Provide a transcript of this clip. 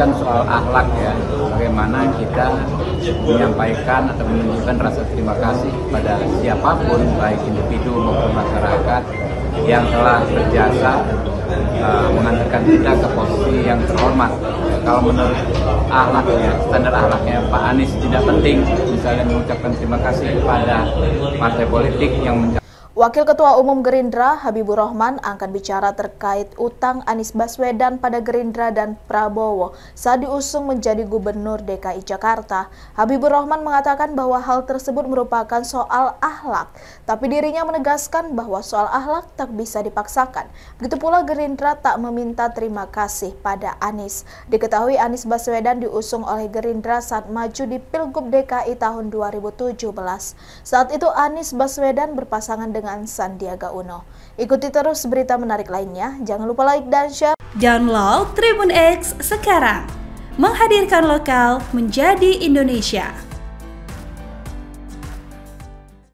mendiskusikan soal akhlak ya, bagaimana kita menyampaikan atau menunjukkan rasa terima kasih pada siapa pun, baik individu maupun masyarakat yang telah berjasa uh, mengantarkan kita ke posisi yang terhormat. Kalau menurut akhlaknya, standar akhlaknya Pak Anies tidak penting misalnya mengucapkan terima kasih kepada partai politik yang Wakil Ketua Umum Gerindra Habibur Rahman akan bicara terkait utang Anies Baswedan pada Gerindra dan Prabowo saat diusung menjadi Gubernur DKI Jakarta. Habibur Rahman mengatakan bahwa hal tersebut merupakan soal ahlak, tapi dirinya menegaskan bahwa soal ahlak tak bisa dipaksakan. Begitu pula Gerindra tak meminta terima kasih pada Anies. Diketahui Anies Baswedan diusung oleh Gerindra saat maju di Pilgub DKI tahun 2017. Saat itu Anies Baswedan berpasangan dengan dengan Sandiaga Uno. Ikuti terus berita menarik lainnya. Jangan lupa like dan share. Download Tribun X sekarang. Menghadirkan lokal menjadi Indonesia.